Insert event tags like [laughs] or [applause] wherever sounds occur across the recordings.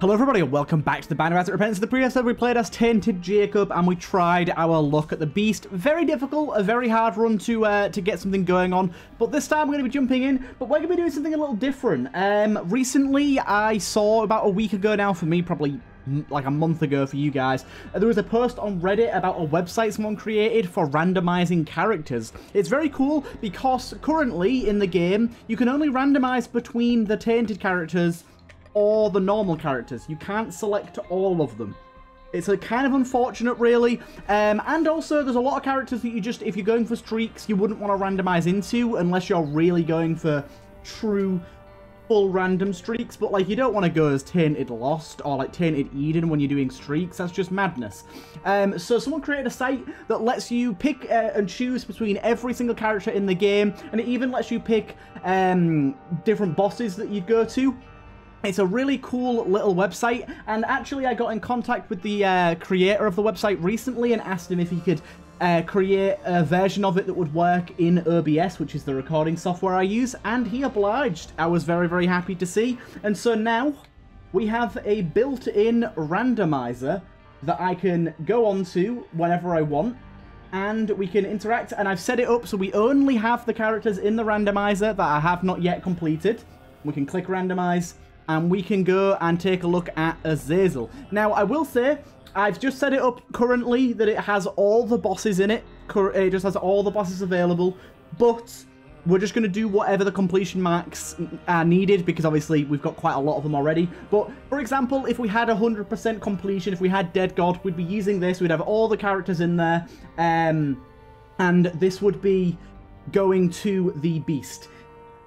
Hello everybody and welcome back to the Binding of Isaac Repentance. In the previous episode we played as Tainted Jacob and we tried our luck at the Beast. Very difficult, a very hard run to uh, to get something going on. But this time we're going to be jumping in, but we're going to be doing something a little different. Um, recently I saw about a week ago now for me, probably like a month ago for you guys, uh, there was a post on Reddit about a website someone created for randomizing characters. It's very cool because currently in the game, you can only randomize between the tainted characters or the normal characters. You can't select all of them. It's a kind of unfortunate, really. Um, and also, there's a lot of characters that you just, if you're going for streaks, you wouldn't want to randomize into unless you're really going for true full random streaks, but like you don't want to go as Tainted Lost or like Tainted Eden when you're doing streaks, that's just madness. Um, so someone created a site that lets you pick uh, and choose between every single character in the game, and it even lets you pick um, different bosses that you go to. It's a really cool little website, and actually I got in contact with the uh, creator of the website recently and asked him if he could uh, create a version of it that would work in OBS, which is the recording software I use, and he obliged. I was very, very happy to see. And so now we have a built-in randomizer that I can go onto whenever I want, and we can interact, and I've set it up so we only have the characters in the randomizer that I have not yet completed. We can click randomize, and we can go and take a look at Azazel. Now, I will say, I've just set it up currently that it has all the bosses in it. It just has all the bosses available, but we're just going to do whatever the completion marks are needed because obviously we've got quite a lot of them already. But for example, if we had 100% completion, if we had Dead God, we'd be using this. We'd have all the characters in there. Um, and this would be going to the Beast.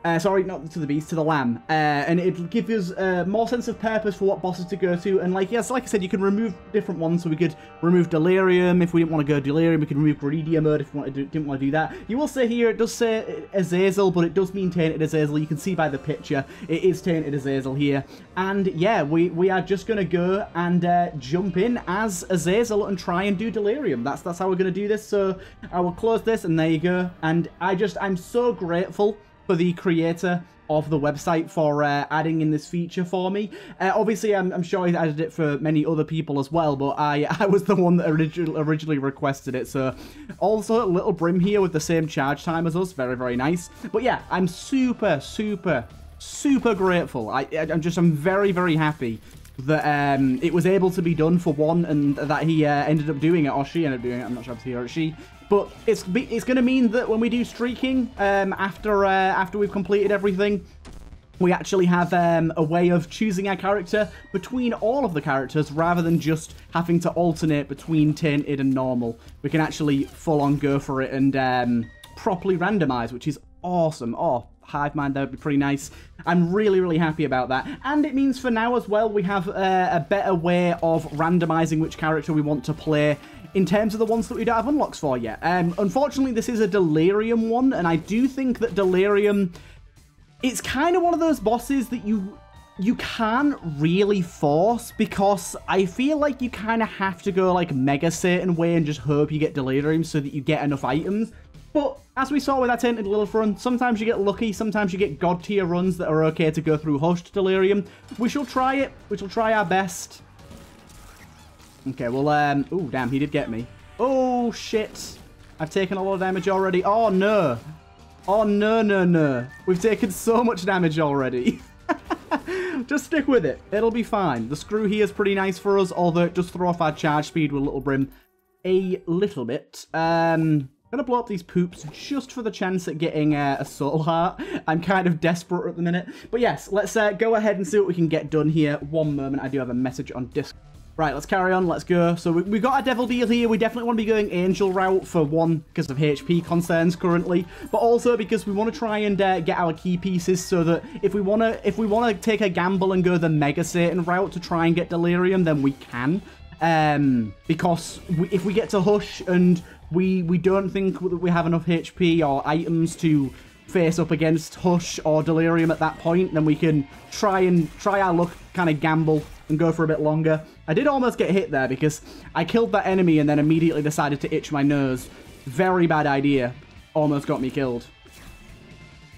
Uh, sorry, not to the beast, to the lamb. Uh, and it gives us uh, more sense of purpose for what bosses to go to. And like, yes, like I said, you can remove different ones. So we could remove Delirium if we didn't want to go Delirium. We could remove Greedier mode if we wanted to, didn't want to do that. You will say here, it does say Azazel, but it does mean Tainted Azazel. You can see by the picture, it is Tainted Azazel here. And yeah, we, we are just going to go and uh, jump in as Azazel and try and do Delirium. That's, that's how we're going to do this. So I will close this and there you go. And I just, I'm so grateful for the creator of the website for uh, adding in this feature for me. Uh, obviously, I'm, I'm, sure he added it for many other people as well, but I, [laughs] I was the one that originally, originally requested it. So, also, a little Brim here with the same charge time as us. Very, very nice. But yeah, I'm super, super, super grateful. I, I'm just, I'm very, very happy that um, it was able to be done for one and that he uh, ended up doing it, or she ended up doing it, I'm not sure if it's he or she. But it's it's going to mean that when we do streaking, um, after uh, after we've completed everything, we actually have um, a way of choosing our character between all of the characters rather than just having to alternate between tainted and normal. We can actually full on go for it and um, properly randomize, which is awesome. Oh, Hive Mind, that would be pretty nice. I'm really, really happy about that. And it means for now as well, we have uh, a better way of randomizing which character we want to play in terms of the ones that we don't have unlocks for yet. Um, unfortunately, this is a Delirium one, and I do think that Delirium, it's kind of one of those bosses that you you can't really force because I feel like you kind of have to go like Mega Satan way and just hope you get Delirium so that you get enough items. But as we saw with that Tainted Lilith run, sometimes you get lucky, sometimes you get God tier runs that are okay to go through Hushed Delirium. We shall try it. We shall try our best. Okay, well, um... Oh, damn, he did get me. Oh, shit. I've taken a lot of damage already. Oh, no. Oh, no, no, no. We've taken so much damage already. [laughs] Just stick with it. It'll be fine. The screw here is pretty nice for us, although it does throw off our charge speed with Little Brim a little bit. Um, gonna blow up these poops just for the chance at getting uh, a soul heart. [laughs] I'm kind of desperate at the minute. But yes, let's uh, go ahead and see what we can get done here. One moment, I do have a message on Discord. Right, let's carry on. Let's go. So we, have got a devil deal here. We definitely want to be going angel route for one, because of HP concerns currently, but also because we want to try and uh, get our key pieces so that if we want to if we want to take a gamble and go the Mega Satan route to try and get Delirium, then we can. Um, because we, if we get to Hush and we we don't think that we have enough HP or items to face up against Hush or Delirium at that point, then we can try and try our luck, kind of gamble and go for a bit longer. I did almost get hit there because I killed that enemy and then immediately decided to itch my nose. Very bad idea. Almost got me killed.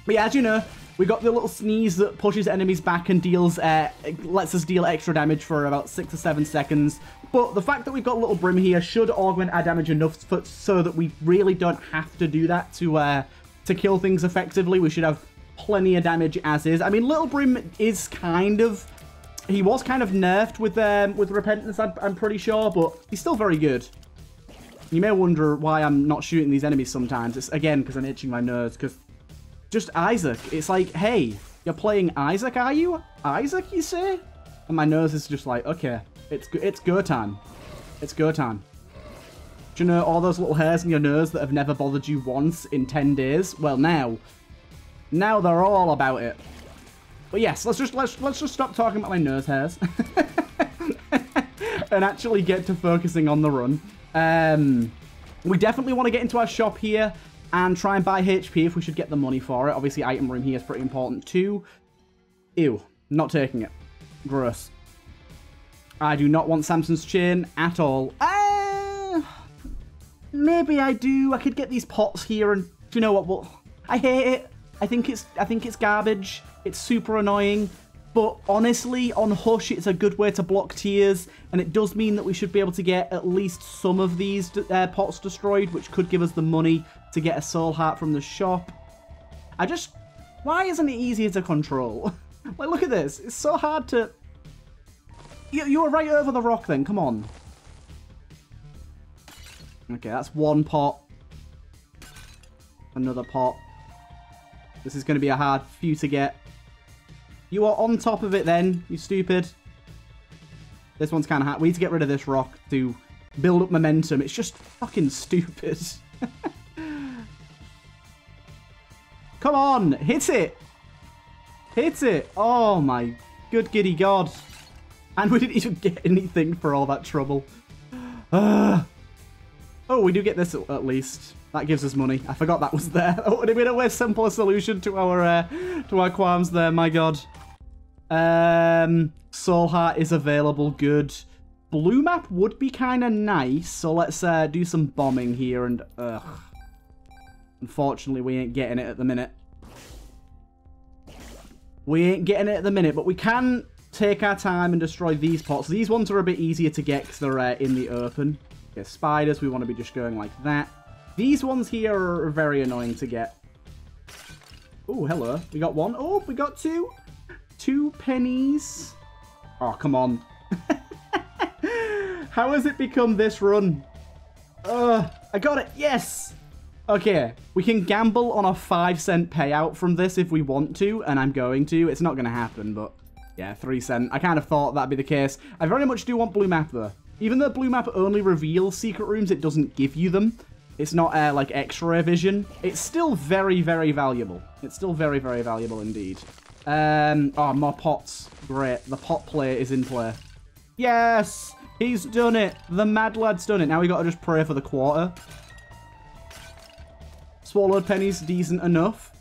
But yeah, as you know, We got the little sneeze that pushes enemies back and deals, uh, lets us deal extra damage for about six or seven seconds. But the fact that we've got little Brim here should augment our damage enough for, so that we really don't have to do that to uh, to kill things effectively. We should have plenty of damage as is. I mean, Little Brim is kind of... He was kind of nerfed with um, with Repentance, I'm, I'm pretty sure, but he's still very good. You may wonder why I'm not shooting these enemies sometimes. It's, again, because I'm itching my nose, because just Isaac. It's like, hey, you're playing Isaac, are you? Isaac, you say? And my nose is just like, okay, it's, it's go time. It's go time. Do you know all those little hairs in your nose that have never bothered you once in 10 days? Well, now, now they're all about it. But yes, let's just let's let's just stop talking about my nose hairs [laughs] and actually get to focusing on the run. Um, we definitely want to get into our shop here and try and buy HP if we should get the money for it. Obviously, item room here is pretty important too. Ew, not taking it. Gross. I do not want Samson's chain at all. Uh, maybe I do. I could get these pots here and do you know what? Well, I hate it. I think it's I think it's garbage. It's super annoying. But honestly, on Hush, it's a good way to block tears, and it does mean that we should be able to get at least some of these uh, pots destroyed, which could give us the money to get a soul heart from the shop. I just... Why isn't it easier to control? [laughs] like, look at this. It's so hard to... You, you were right over the rock then. Come on. Okay, that's one pot. Another pot. This is going to be a hard few to get. You are on top of it then, you stupid. This one's kind of hard. We need to get rid of this rock to build up momentum. It's just fucking stupid. [laughs] Come on, hit it. Hit it. Oh my good giddy god. And we didn't even get anything for all that trouble. Uh. [sighs] Oh, we do get this at least. That gives us money. I forgot that was there. That would have been a way simpler solution to our uh, to our qualms there. My god. Um, Soul Heart is available. Good. Blue map would be kind of nice. So let's uh, do some bombing here. And ugh. unfortunately, we ain't getting it at the minute. We ain't getting it at the minute, but we can take our time and destroy these pots. These ones are a bit easier to get because they're uh, in the open. Okay, spiders, we want to be just going like that. These ones here are very annoying to get. Oh, hello. We got one. Oh, we got two. Two pennies. Oh, come on. [laughs] How has it become this run? Uh, I got it. Yes. Okay, we can gamble on a 5 cent payout from this if we want to, and I'm going to. It's not going to happen, but yeah, 3 cent. I kind of thought that'd be the case. I very much do want blue map, though. Even though blue map only reveals secret rooms, it doesn't give you them. It's not uh, like X-ray vision. It's still very, very valuable. It's still very, very valuable indeed. Um, oh, more pots. Great. The pot play is in play. Yes! He's done it. The mad lad's done it. Now we got to just pray for the quarter. Swallowed pennies, decent enough.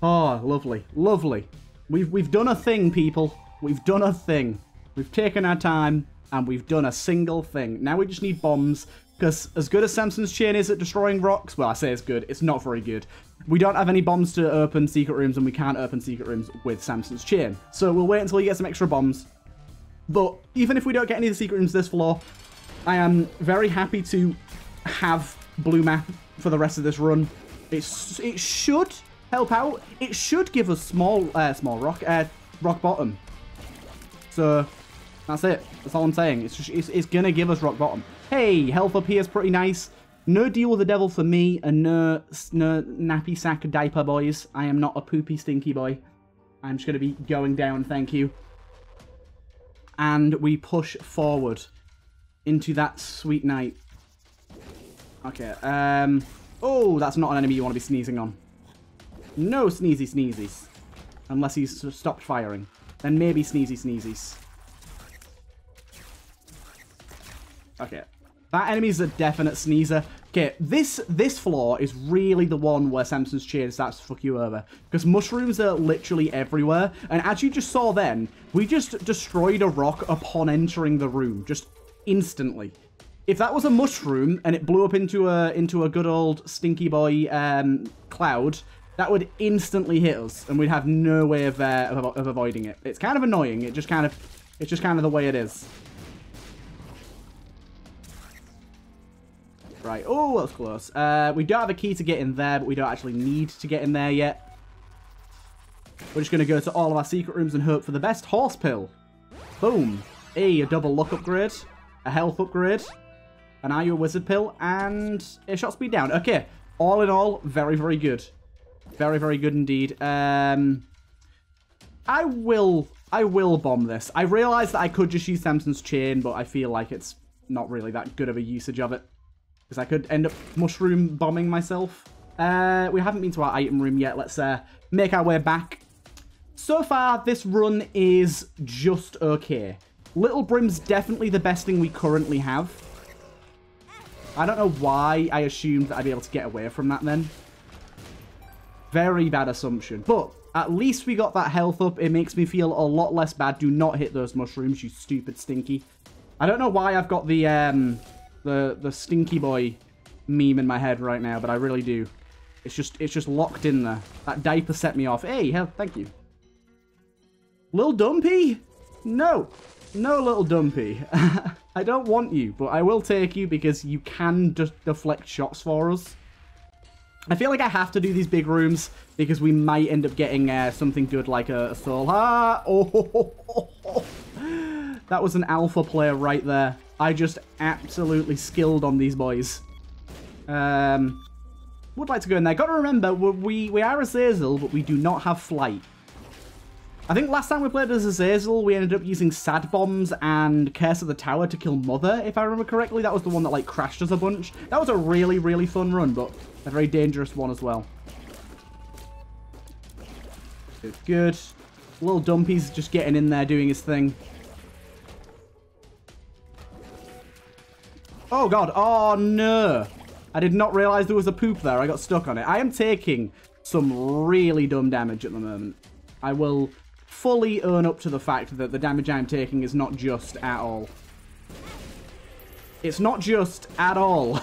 Oh, lovely. Lovely. We've, we've done a thing, people. We've done a thing. We've taken our time, and we've done a single thing. Now we just need bombs because as good as Samson's chain is at destroying rocks, well, I say it's good, it's not very good. We don't have any bombs to open secret rooms, and we can't open secret rooms with Samson's chain. So we'll wait until he gets some extra bombs. But even if we don't get any of the secret rooms this floor, I am very happy to have blue map for the rest of this run. It's, it should help out. It should give us small, uh, small rock, uh, rock bottom. So that's it. That's all I'm saying. It's, just, it's, it's going to give us rock bottom. Hey, health up here is pretty nice. No deal with the devil for me, and no, no nappy sack diaper boys. I am not a poopy stinky boy. I'm just going to be going down, thank you. And we push forward into that sweet night. Okay, um... Oh, that's not an enemy you want to be sneezing on. No sneezy sneezies. Unless he's stopped firing. Then maybe sneezy sneezies. Okay, that enemy's a definite sneezer. Okay, this this floor is really the one where Samson's chain starts to fuck you over. Because mushrooms are literally everywhere. And as you just saw then, we just destroyed a rock upon entering the room. Just instantly. If that was a mushroom and it blew up into a into a good old stinky boy um, cloud, that would instantly hit us, and we'd have no way of, uh, of, of avoiding it. It's kind of annoying. It just kind of, it's just kind of the way it is. Right. Oh, that was close. Uh, we don't have a key to get in there, but we don't actually need to get in there yet. We're just going to go to all of our secret rooms and hope for the best. Horse pill. Boom. A, a double luck upgrade. A health upgrade. An Are You a Wizard pill. And a shot speed down. Okay. All in all, very, very good. Very, very good indeed. Um, I will... I will bomb this. I realize that I could just use Samson's Chain, but I feel like it's not really that good of a usage of it. Because I could end up mushroom bombing myself. Uh, we haven't been to our item room yet. Let's uh, make our way back. So far, this run is just okay. Little Brim's definitely the best thing we currently have. I don't know why I assumed that I'd be able to get away from that then. Very bad assumption. But at least we got that health up. It makes me feel a lot less bad. Do not hit those mushrooms, you stupid stinky. I don't know why I've got the um, the the stinky boy meme in my head right now, but I really do. It's just it's just locked in there. That diaper set me off. Hey, hell, thank you. Little Dumpy? No. No, little Dumpy. [laughs] I don't want you, but I will take you because you can deflect shots for us. I feel like I have to do these big rooms because we might end up getting uh, something good like a, a soul heart. Oh, [laughs] that was an alpha player right there. I just absolutely skilled on these boys. Um, would like to go in there. Got to remember, we, we are Azazel, but we do not have flight. I think last time we played as Azazel, we ended up using Sad Bombs and Curse of the Tower to kill Mother, if I remember correctly. That was the one that, like, crashed us a bunch. That was a really, really fun run, but a very dangerous one as well. Good, good. Little Dumpy's just getting in there doing his thing. Oh, God. Oh, no. I did not realize there was a poop there. I got stuck on it. I am taking some really dumb damage at the moment. I will fully own up to the fact that the damage I'm taking is not just at all. It's not just at all.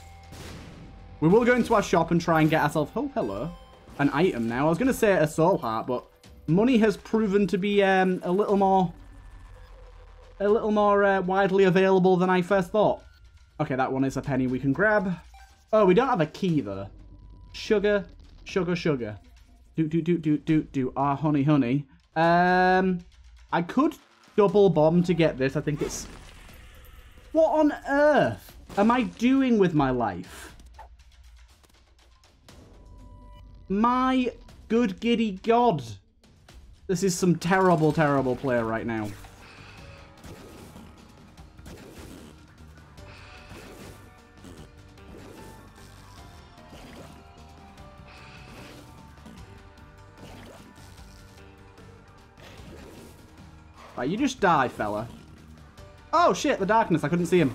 [laughs] we will go into our shop and try and get ourselves... Oh, hello. An item now. I was going to say a soul heart, but money has proven to be um, a little more... A little more uh, widely available than I first thought. Okay, that one is a penny we can grab. Oh, we don't have a key, though. Sugar, sugar, sugar. Do, do, do, do, do, do. Ah, honey, honey. Um, I could double bomb to get this. I think it's... What on earth am I doing with my life? My good giddy god. This is some terrible, terrible player right now. Right, you just die, fella. Oh, shit, the darkness. I couldn't see him.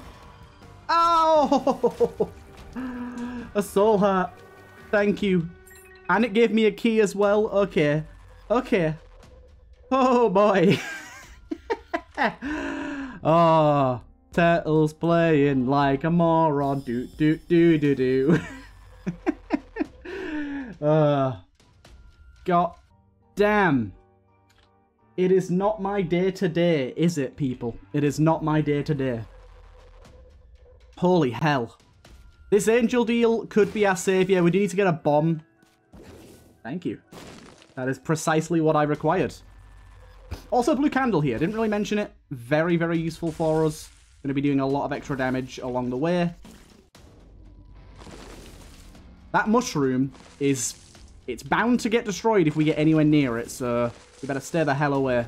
Oh! [laughs] a soul heart. Thank you. And it gave me a key as well. Okay. Okay. Oh, boy. [laughs] oh, turtles playing like a moron. Do, do, do, do, do. [laughs] uh, God damn. It is not my day today, is it, people? It is not my day today. Holy hell. This angel deal could be our savior. We do need to get a bomb. Thank you. That is precisely what I required. Also, blue candle here. Didn't really mention it. Very, very useful for us. Going to be doing a lot of extra damage along the way. That mushroom is... It's bound to get destroyed if we get anywhere near it, so... We better stay the hell away.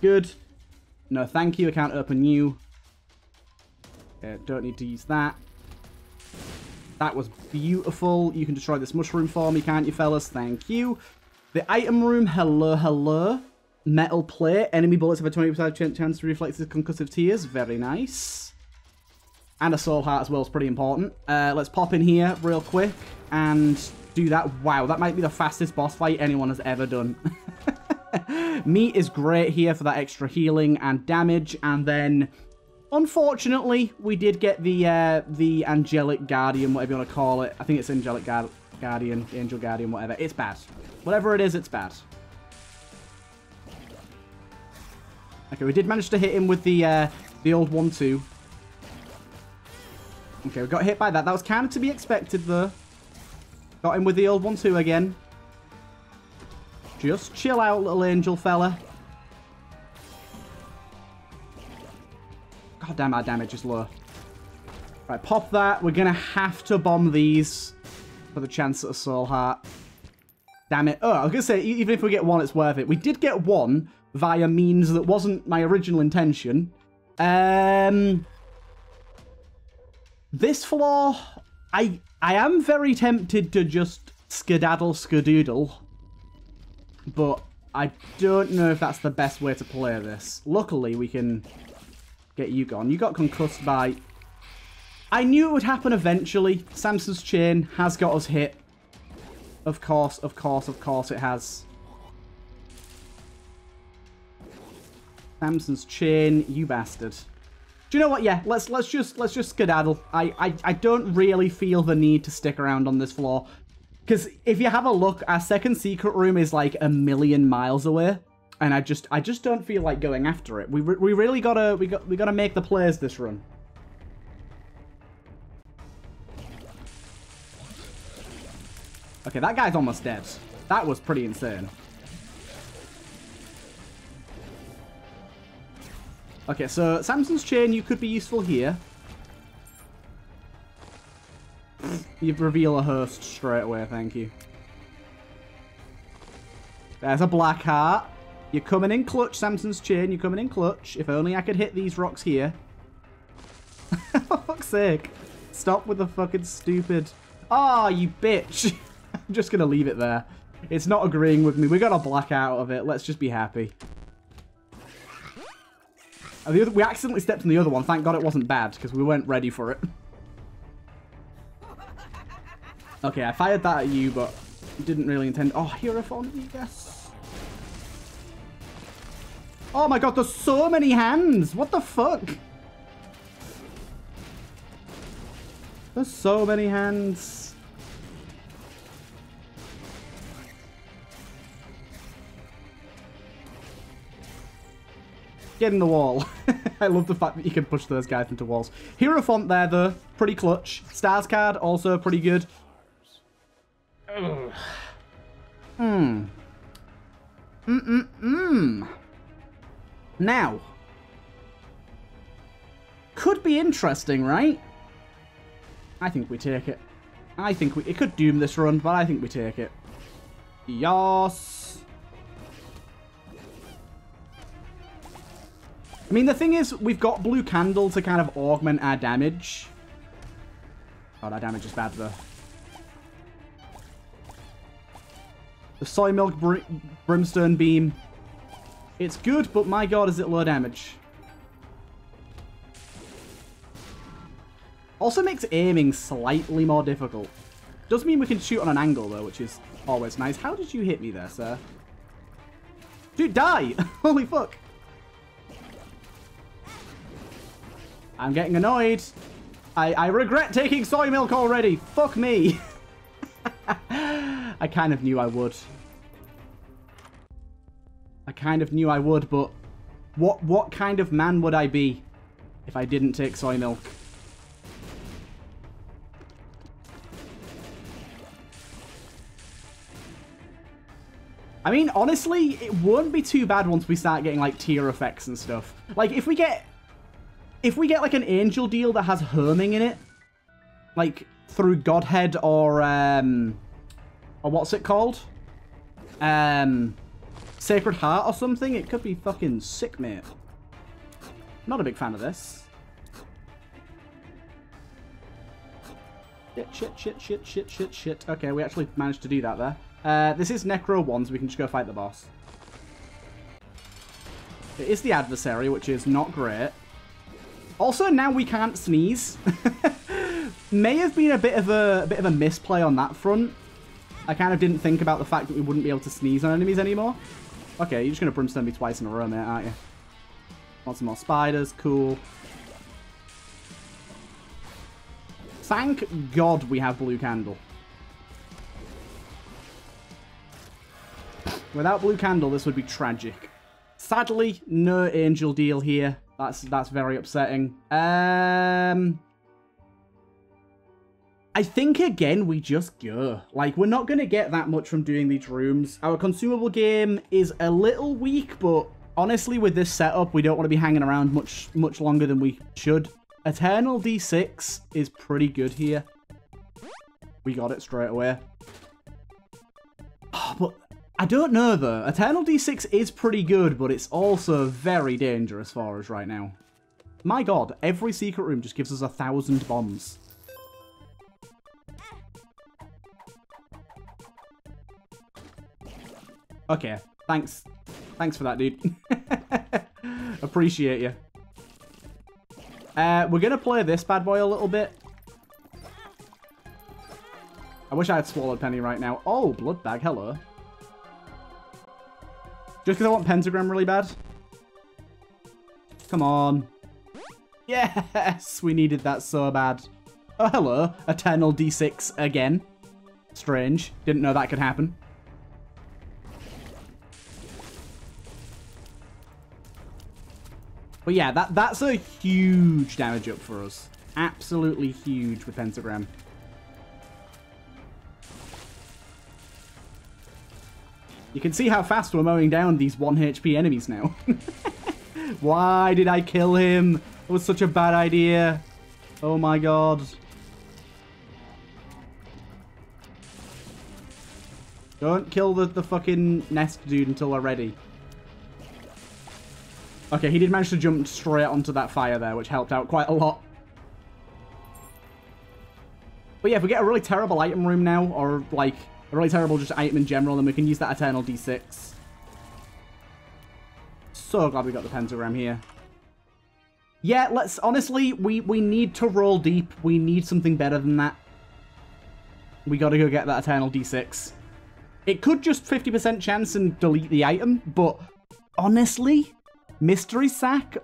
Good. No, thank you. I can't open you. Okay, don't need to use that. That was beautiful. You can destroy this mushroom for me, can't you, fellas? Thank you. The item room, hello, hello. Metal plate. Enemy bullets have a 20% chance to reflect the concussive tears. Very nice. And a soul heart as well is pretty important. Uh, let's pop in here real quick and do that. Wow, that might be the fastest boss fight anyone has ever done. [laughs] Meat is great here for that extra healing and damage. And then unfortunately, we did get the uh, the Angelic Guardian, whatever you want to call it. I think it's Angelic Guard Guardian, Angel Guardian, whatever. It's bad. Whatever it is, it's bad. Okay, we did manage to hit him with the uh, the old one too. Okay, we got hit by that. That was kind of to be expected, though. Got him with the old one too again. Just chill out, little angel fella. God damn, our damage is low. Right, pop that. We're going to have to bomb these for the chance at a soul heart. Damn it. Oh, I was going to say, even if we get one, it's worth it. We did get one via means that wasn't my original intention. Um, this floor, I I am very tempted to just skedaddle skadoodle, but I don't know if that's the best way to play this. Luckily, we can get you gone. You got concussed by... I knew it would happen eventually. Samson's chain has got us hit. Of course, of course, of course it has. Samson's chain, you bastard. Do you know what? Yeah, let's let's just let's just skedaddle. I I, I don't really feel the need to stick around on this floor. Because if you have a look, our second secret room is like a million miles away and I just I just don't feel like going after it. We we really gotta we got we gotta make the players this run. Okay, that guy's almost dead. That was pretty insane. Okay, so Samson's chain, you could be useful here. You reveal a host straight away, thank you. There's a black heart. You're coming in clutch, Samson's chain. You're coming in clutch. If only I could hit these rocks here. [laughs] For fuck's sake. Stop with the fucking stupid... Ah, oh, you bitch. [laughs] I'm just going to leave it there. It's not agreeing with me. We got a black out of it. Let's just be happy. Oh, the other, we accidentally stepped on the other one. Thank God it wasn't bad, because we weren't ready for it. okay, I fired that at you, but didn't really intend... Oh, Hierophant, guess. Oh my god, there's so many hands. What the fuck? There's so many hands. Get in the wall. [laughs] I love the fact that you can push those guys into walls. Hierophant there, though. Pretty clutch. Stars card, also pretty good. Hmm. Mm-mm-mm. Now, could be interesting, right? I think we take it. I think we... It could doom this run, but I think we take it. Yas. I mean, the thing is, we've got Blue Candle to kind of augment our damage. Oh, our damage is bad, though. The Soy Milk Br Brimstone Beam it's good, but my god, is it low damage. Also makes aiming slightly more difficult. Does mean we can shoot on an angle, though, which is always nice. How did you hit me there, sir? Dude, die! [laughs] Holy fuck! I'm getting annoyed. I, I regret taking soy milk already. Fuck me. [laughs] I kind of knew I would. I kind of knew I would, but what what kind of man would I be if I didn't take soy milk? I mean, honestly, it won't be too bad once we start getting, like, tear effects and stuff. Like, if we get... If we get, like, an angel deal that has homing in it, like, through Godhead or, um... Or what's it called? Um... Sacred Heart or something, it could be fucking sick, mate. Not a big fan of this. Shit, shit, shit, shit, shit, shit, shit. Okay, we actually managed to do that there. Uh, this is Necro 1, so we can just go fight the boss. It is the adversary, which is not great. Also, now we can't sneeze. [laughs] May have been a bit of a, a bit of a misplay on that front. I kind of didn't think about the fact that we wouldn't be able to sneeze on enemies anymore. Okay, you're just going to brimstone me twice in a row, mate, aren't you? Want some more spiders? Cool. Thank God we have Blue Candle. Without Blue Candle, this would be tragic. Sadly, no Angel deal here. That's that's very upsetting. Um, I think, again, we just go. Like, we're not to get that much from doing these rooms. Our consumable game is a little weak, but honestly, with this setup, we don't want to be hanging around much, much longer than we should. Eternal D6 is pretty good here. We got it straight away. Oh, [sighs] but I don't know, though. Eternal D6 is pretty good, but it's also very dangerous for us right now. My god, every secret room just gives us a thousand bombs. Okay, thanks. Thanks for that, dude. [laughs] Appreciate you. Uh, we're going to play this bad boy a little bit. I wish I had swallowed Penny right now. Oh, blood bag. Hello. Just because I want pentagram really bad. Come on. Yes, we needed that so bad. Oh, hello. Eternal D6 again. Strange. Didn't know that could happen. But yeah, that that's a huge damage up for us. Absolutely huge with Pentagram. You can see how fast we're mowing down these 1 HP enemies now. [laughs] Why did I kill him? It was such a bad idea. Oh my god. Don't kill the, the fucking nest dude until we're ready. Okay, he did manage to jump straight onto that fire there, which helped out quite a lot. But yeah, if we get a really terrible item room now, or like a really terrible just item in general, and we can use that Eternal D6. So glad we got the pentagram here. Yeah, let's, honestly, we, we need to roll deep. We need something better than that. We gotta go get that Eternal D6. It could just 50% chance and delete the item, but honestly, Mystery Sack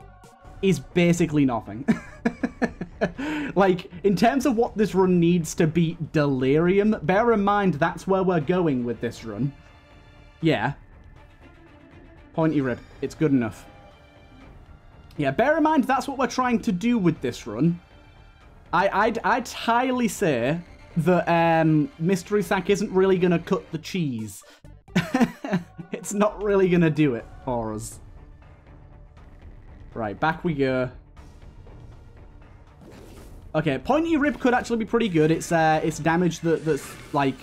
is basically nothing. [laughs] [laughs] like, in terms of what this run needs to beat Delirium, bear in mind that's where we're going with this run. Yeah. Pointy rib. It's good enough. Yeah, bear in mind that's what we're trying to do with this run. I, I'd, I'd highly say that um, Mystery Sack isn't really going to cut the cheese. [laughs] it's not really going to do it for us. Right, back we go. Okay, Pointy Rib could actually be pretty good. It's uh, it's damage that, that's, like,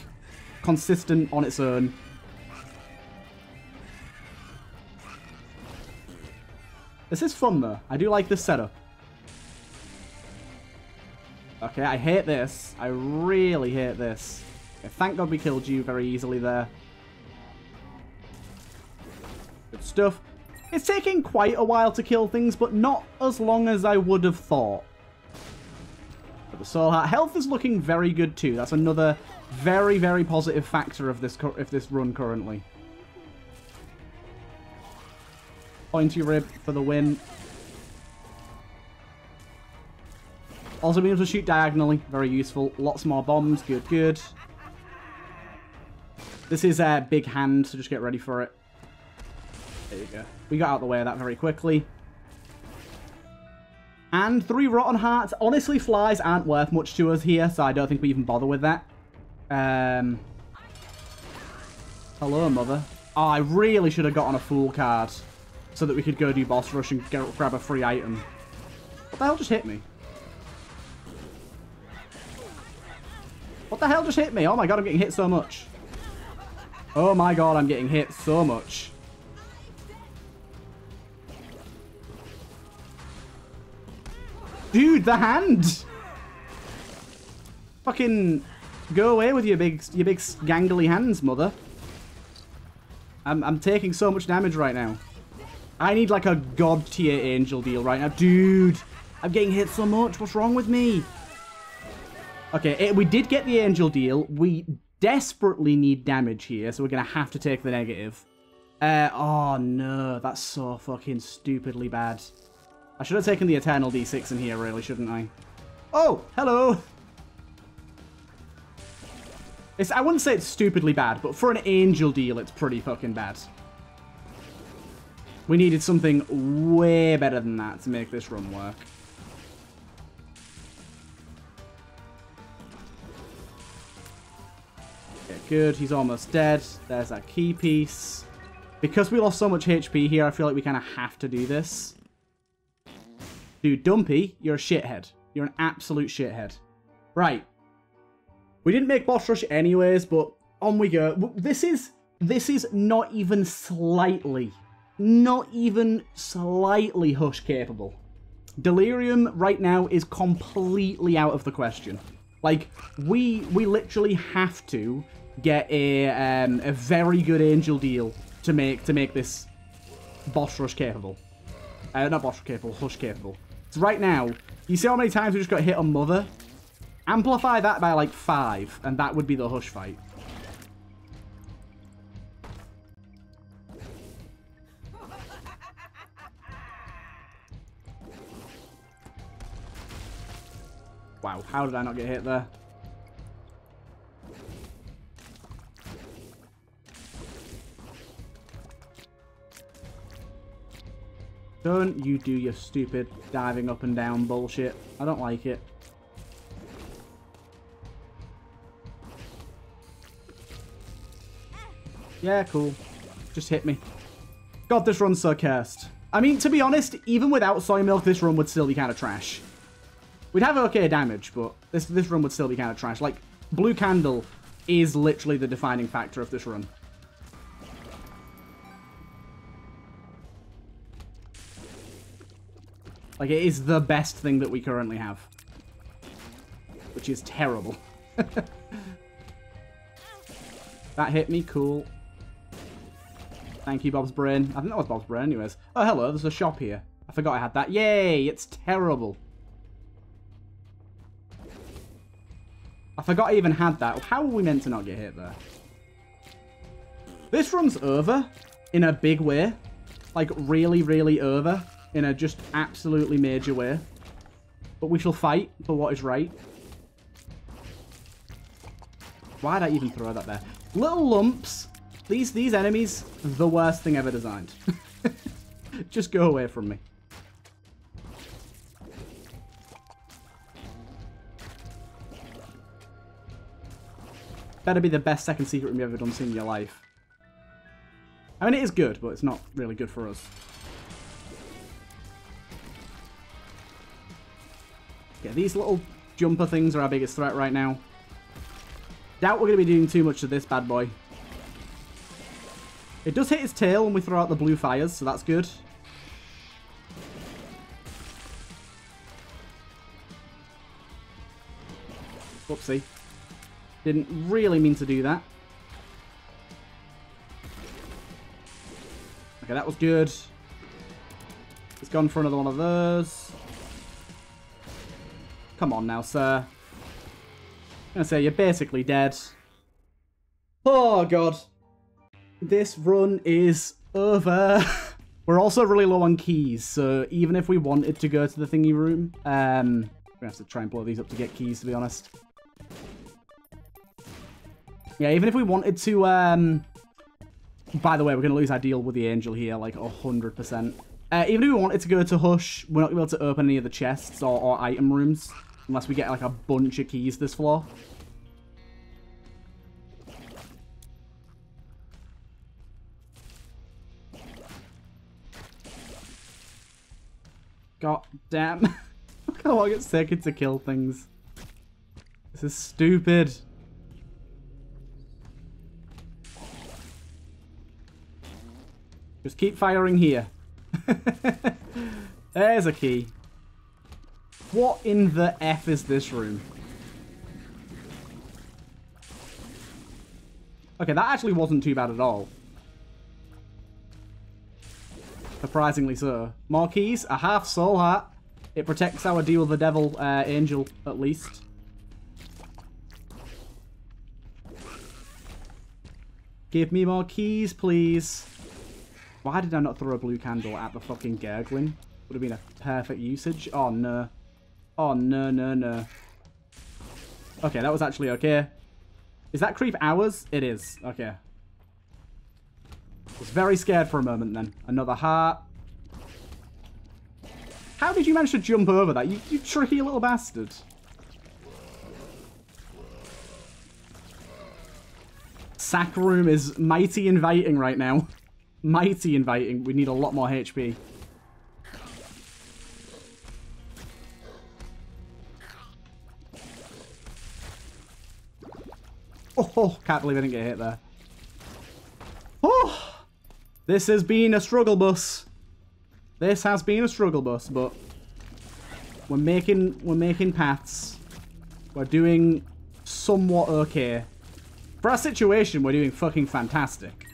consistent on its own. This is fun, though. I do like this setup. Okay, I hate this. I really hate this. Okay, thank God we killed you very easily there. Good stuff. It's taking quite a while to kill things, but not as long as I would have thought. But the Soul Heart health is looking very good too. That's another very, very positive factor of this of this run currently. Pointy Rib for the win. Also being able to shoot diagonally, very useful. Lots more bombs, good, good. This is a big hand, so just get ready for it. There you go. We got out of the way of that very quickly. And three Rotten Hearts. Honestly, flies aren't worth much to us here, so I don't think we even bother with that. Um, hello, Mother. Oh, I really should have got on a Fool card so that we could go do Boss Rush and get, grab a free item. What the hell just hit me? What the hell just hit me? Oh my god, I'm getting hit so much. Oh my god, I'm getting hit so much. Dude, the hand! Fucking go away with your big your big gangly hands, mother. I'm, I'm taking so much damage right now. I need like a god tier angel deal right now. Dude, I'm getting hit so much. What's wrong with me? Okay, it, we did get the angel deal. We desperately need damage here, so we're going to have to take the negative. Uh, oh no, that's so fucking stupidly bad. I should have taken the Eternal D6 in here, really, shouldn't I? Oh, hello! It's, I wouldn't say it's stupidly bad, but for an angel deal, it's pretty fucking bad. We needed something way better than that to make this run work. Okay, good. He's almost dead. There's our key piece. Because we lost so much HP here, I feel like we kind of have to do this. Dude, Dumpy, you're a shithead. You're an absolute shithead. Right. We didn't make boss rush anyways, but on we go. This is this is not even slightly, not even slightly hush capable. Delirium right now is completely out of the question. Like, we we literally have to get a um, a very good angel deal to make to make this boss rush capable. Uh, not boss rush capable, hush capable. Right now, you see how many times we just got hit on Mother? Amplify that by like five, and that would be the hush fight. Wow, how did I not get hit there? Don't you do your stupid diving up and down bullshit. I don't like it. Yeah, cool. Just hit me. God, this run's so cursed. I mean, to be honest, even without soy milk, this run would still be kind of trash. We'd have okay damage, but this this run would still be kind of trash. Like, Blue Candle is literally the defining factor of this run. Like, it is the best thing that we currently have. Which is terrible. [laughs] that hit me, cool. Thank you, Bob's Brain. I think that was Bob's Brain anyways. Oh, hello, there's a shop here. I forgot I had that. Yay, it's terrible. I forgot I even had that. How were we meant to not get hit there? This run's over in a big way. Like, really, really over in a just absolutely major way. But we shall fight for what is right. Why did I even throw that there? Little lumps. These these enemies, the worst thing ever designed. [laughs] just go away from me. Better be the best second secret room you've ever done in your life. I mean, it is good, but it's not really good for us. Yeah, these little jumper things are our biggest threat right now. Doubt we're going to be doing too much to this bad boy. It does hit his tail when we throw out the blue fires, so that's good. Whoopsie. Didn't really mean to do that. Okay, that was good. It's gone for another one of those. Come on now, sir. I'm gonna say you're basically dead. Oh, God. This run is over. [laughs] We're also really low on keys, so even if we wanted to go to the thingy room, um, we're gonna have to try and blow these up to get keys, to be honest. Yeah, even if we wanted to, um, by the way, we're going to lose our deal with the angel here, like 100%. Uh, even if we wanted to go to Hush, we're not going to be able to open any of the chests or, or item rooms. Unless we get like a bunch of keys this floor. God damn. [laughs] Look how long it's taken to kill things. This is stupid. Just keep firing here. [laughs] There's a key. What in the F is this room? Okay, that actually wasn't too bad at all. Surprisingly so. Keys, a half soul heart. It protects our deal with the devil uh, angel, at least. Give me more keys, please. Why did I not throw a blue candle at the fucking gurgling? Would have been a perfect usage. Oh, no. Oh, no, no, no. Okay, that was actually okay. Is that creep ours? It is. Okay. Was very scared for a moment then. Another heart. How did you manage to jump over that? You, you tricky little bastard. Sack room is mighty inviting right now. [laughs] Mighty inviting. We need a lot more HP. Oh, oh, can't believe I didn't get hit there. Oh, this has been a struggle bus. This has been a struggle bus, but we're making we're making paths. We're doing somewhat okay. For our situation, we're doing fucking fantastic.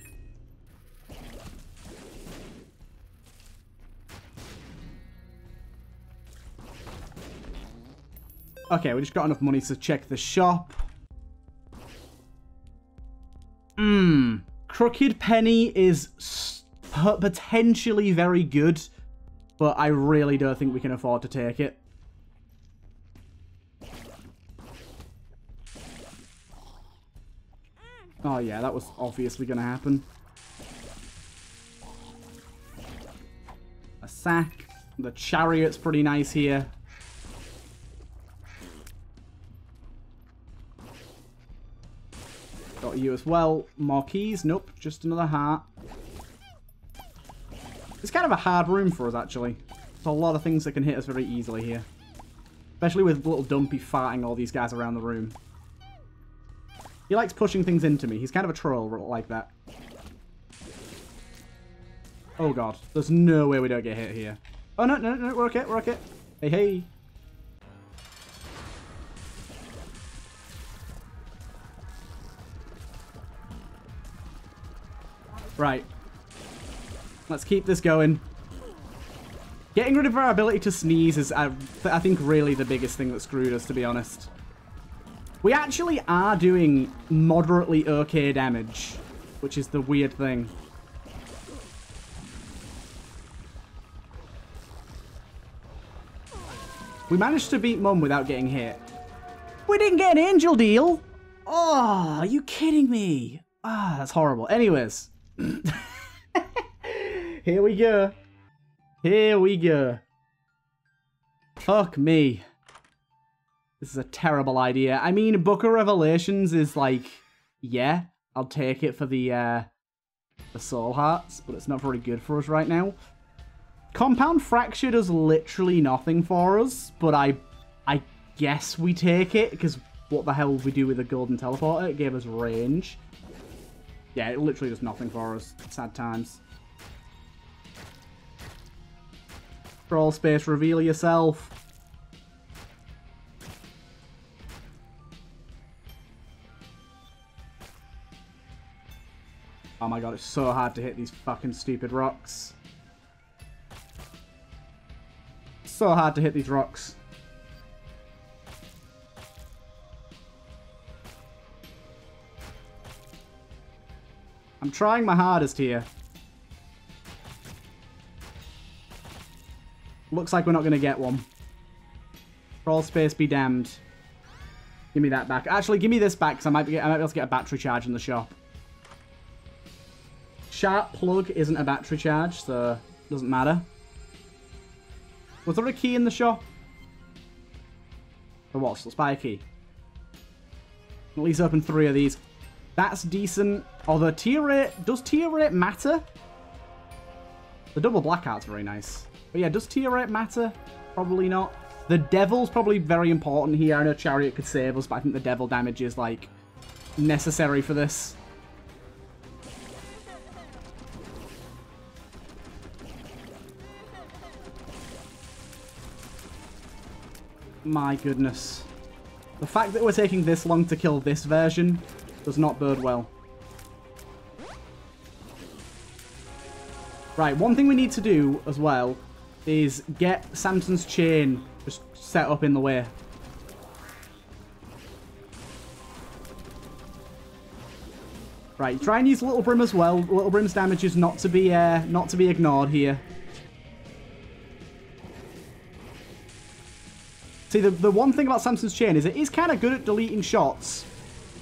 Okay, we just got enough money to check the shop. Mmm. Crooked Penny is potentially very good, but I really don't think we can afford to take it. Oh yeah, that was obviously going to happen. A sack. The chariot's pretty nice here. You as well. More keys. Nope, just another heart. It's kind of a hard room for us, actually. There's a lot of things that can hit us very easily here. Especially with little Dumpy farting all these guys around the room. He likes pushing things into me. He's kind of a troll like that. Oh god. There's no way we don't get hit here. Oh no, no, no, we're okay, we're okay. Hey, hey. Right. Let's keep this going. Getting rid of our ability to sneeze is, uh, I think, really the biggest thing that screwed us, to be honest. We actually are doing moderately okay damage, which is the weird thing. We managed to beat Mum without getting hit. We didn't get an angel deal! Oh, are you kidding me? Ah, that's horrible. Anyways. [laughs] Here we go. Here we go. Fuck me. This is a terrible idea. I mean, Book of Revelations is like, yeah, I'll take it for the uh, the soul hearts, but it's not very good for us right now. Compound Fracture does literally nothing for us, but I I guess we take it, because what the hell would we do with a golden teleporter? It gave us range. Yeah, it literally does nothing for us. Sad times. Crawl space, reveal yourself. Oh my god, it's so hard to hit these fucking stupid rocks. So hard to hit these rocks. I'm trying my hardest here. Looks like we're not going to get one. Crawl space be damned. Give me that back. Actually, give me this back because I might be I might be able to get a battery charge in the shop. Sharp plug isn't a battery charge, so doesn't matter. Was there a key in the shop? Or what? The spy key. At least open three of these. That's decent. Although tear rate, does tear rate matter? The double blackout's very nice. But yeah, does tear rate matter? Probably not. The devil's probably very important here. I know chariot could save us, but I think the devil damage is like necessary for this. My goodness. The fact that we're taking this long to kill this version does not bode well. Right, one thing we need to do as well is get Samson's chain just set up in the way. Right, try and use Little Brim as well. Little Brim's damage is not to be uh, not to be ignored here. See, the, the one thing about Samson's Chain is it is kind of good at deleting shots,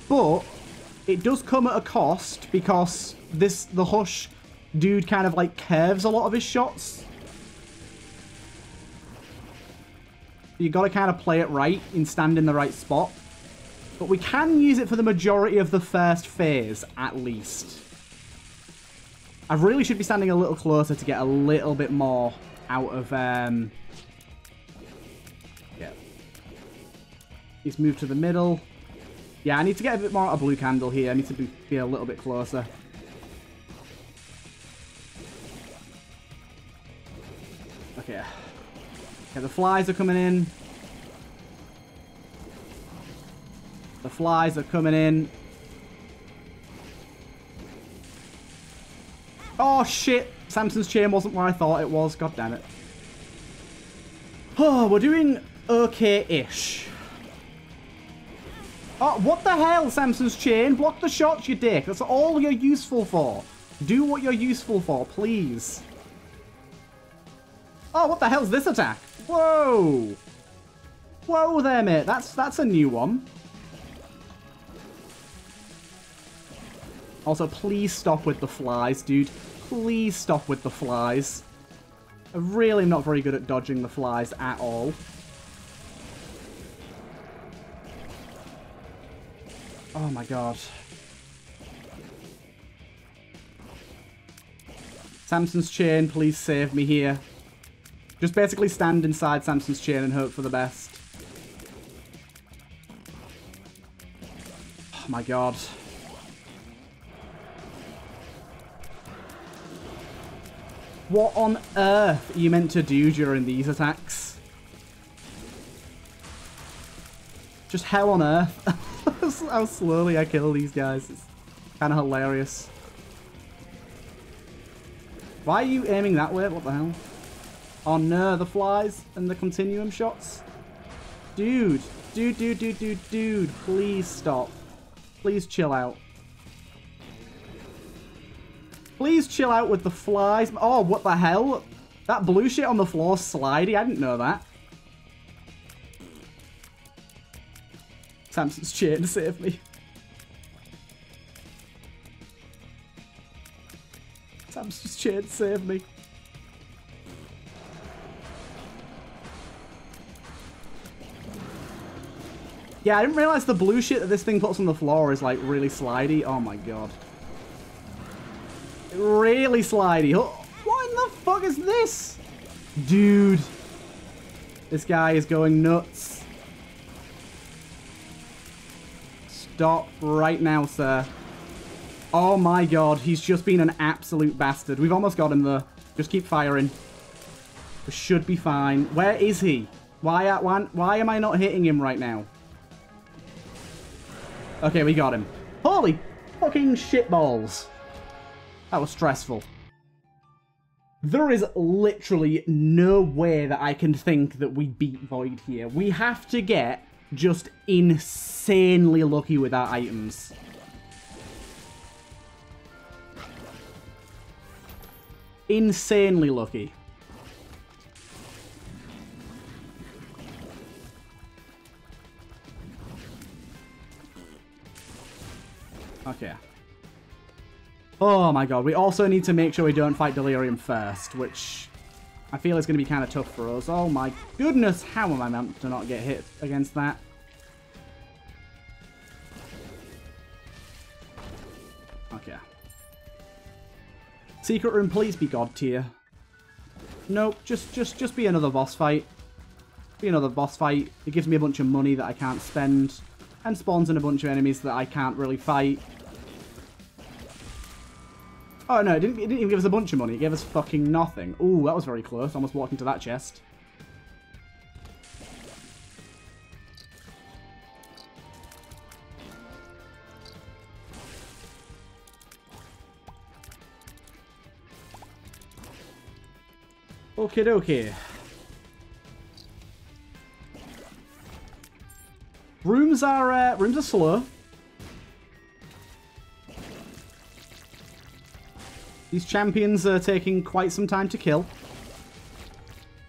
but it does come at a cost because this the Hush dude kind of like curves a lot of his shots. You got to kind of play it right and stand in the right spot. But we can use it for the majority of the first phase, at least. I really should be standing a little closer to get a little bit more out of... Um... Yeah. He's moved to the middle. Yeah, I need to get a bit more out of blue candle here. I need to be, be a little bit closer. Okay. Okay, the flies are coming in. The flies are coming in. Oh, shit. Samson's chain wasn't where I thought it was. God damn it. Oh, we're doing okay-ish. Oh, what the hell, Samson's chain? Block the shots, you dick. That's all you're useful for. Do what you're useful for, please. Oh, what the hell's this attack? Whoa. Whoa there, mate. That's, that's a new one. Also, please stop with the flies, dude. Please stop with the flies. I'm really not very good at dodging the flies at all. Oh my god. Samson's chain, please save me here. Just basically stand inside Samson's chain and hope for the best. Oh my god. What on earth are you meant to do during these attacks? Just hell on earth. [laughs] how slowly I kill these guys. It's kind of hilarious. Why are you aiming that way? What the hell? Oh no, the flies and the continuum shots. Dude, dude, dude, dude, dude, dude, please stop. Please chill out. Please chill out with the flies. Oh, what the hell? That blue shit on the floor slidey? I didn't know that. Samson's chain save me. Samson's chain save me. Yeah, I didn't realize the blue shit that this thing puts on the floor is like really slidey. Oh my god. Really slidey. What in the fuck is this? Dude. This guy is going nuts. Stop right now, sir. Oh my god, he's just been an absolute bastard. We've almost got him though. Just keep firing. We should be fine. Where is he? Why, uh, why, why am I not hitting him right now? Okay, we got him. Holy fucking shitballs. That was stressful. There is literally no way that I can think that we beat Void here. We have to get just insanely lucky with our items. Insanely lucky. Okay. Oh my god, we also need to make sure we don't fight Delirium first, which I feel it's going to be kind of tough for us. Oh my goodness, how am I meant to not get hit against that? Okay. Secret room, please be god tier. Nope, just just just be another boss fight. Be another boss fight. It gives me a bunch of money that I can't spend. And spawns in a bunch of enemies that I can't really fight. Oh, no, it didn't, it didn't even give us a bunch of money. It gave us fucking nothing. Ooh, that was very close. Almost walked into that chest. Okay, okay. Rooms are uh, rooms are slow. These champions are taking quite some time to kill.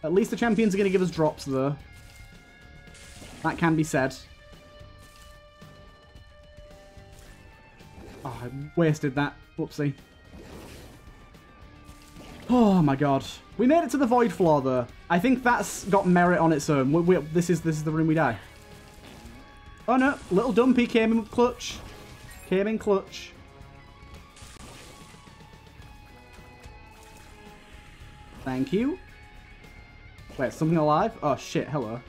At least the champions are going to give us drops, though. That can be said. Oh, I wasted that. Whoopsie. Oh my god. We made it to the void floor though. I think that's got merit on its own. We, we, this is this is the room we die. Oh no, little Dumpy came in clutch. Came in clutch. Thank you. Wait, something alive? Oh shit, hello.